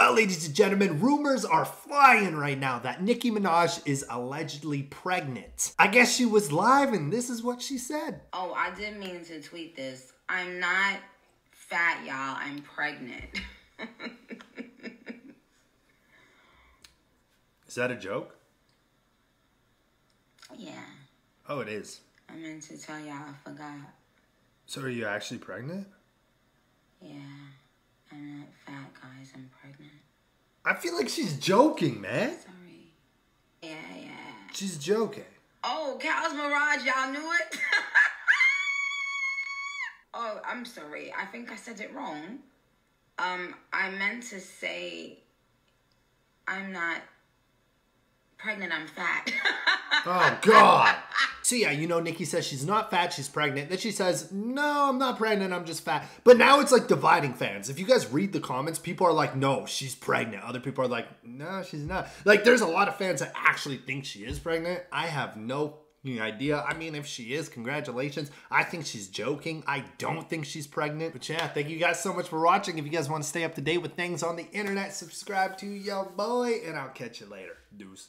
Well, ladies and gentlemen, rumors are flying right now that Nicki Minaj is allegedly pregnant. I guess she was live and this is what she said. Oh, I didn't mean to tweet this. I'm not fat, y'all. I'm pregnant. Is that a joke? yeah. Oh, it is. I meant to tell y'all, I forgot. So are you actually pregnant? Yeah. I'm not fat, guys. I'm pregnant. I feel like she's joking, man. Sorry. Yeah, yeah. She's joking. Oh, Cal's Mirage, y'all knew it? oh, I'm sorry. I think I said it wrong. Um, I meant to say I'm not pregnant, I'm fat. Oh God. So yeah, you know, Nicki says she's not fat, she's pregnant. Then she says, "No, I'm not pregnant. I'm just fat." But now it's like dividing fans. If you guys read the comments, people are like, "No, she's pregnant." Other people are like, "No, she's not." Like, there's a lot of fans that actually think she is pregnant. I have no idea. I mean, if she is, congratulations. I think she's joking. I don't think she's pregnant. But yeah, thank you guys so much for watching. If you guys want to stay up to date with things on the internet, subscribe to your boy, and I'll catch you later. Deuces.